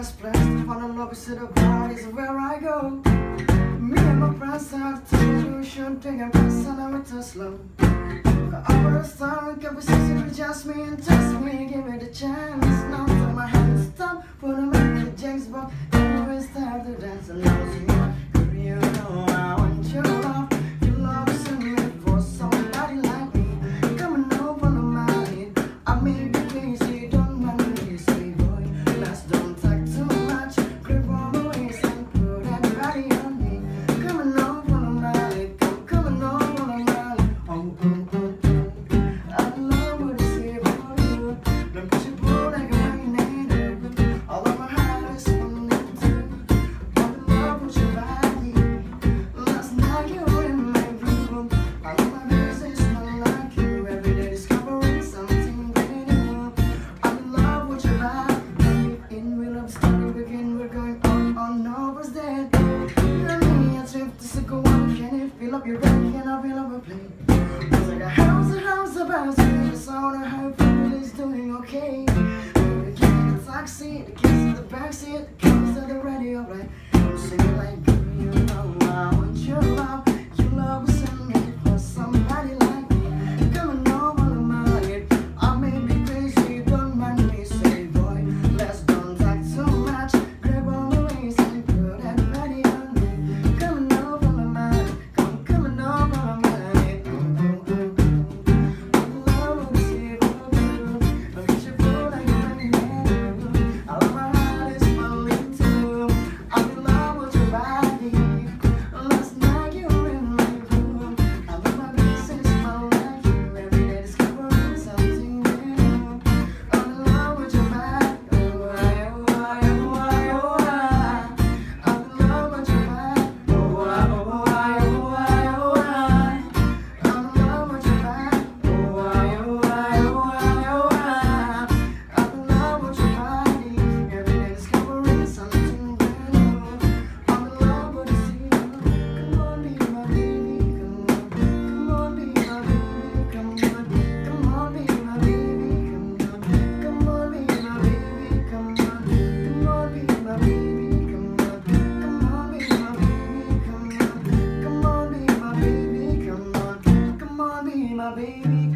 best place to find a love is the parties where I go. Me and my friends have to you should take a pass and I went too slow. Over the star, conversation with just me and just me, give me the chance. Up your back? Can I feel up a plane? It's like a house, a house about you. Just on a high is doing okay. The key in the taxi, the keys in the backseat, the keys at the radio, right? my baby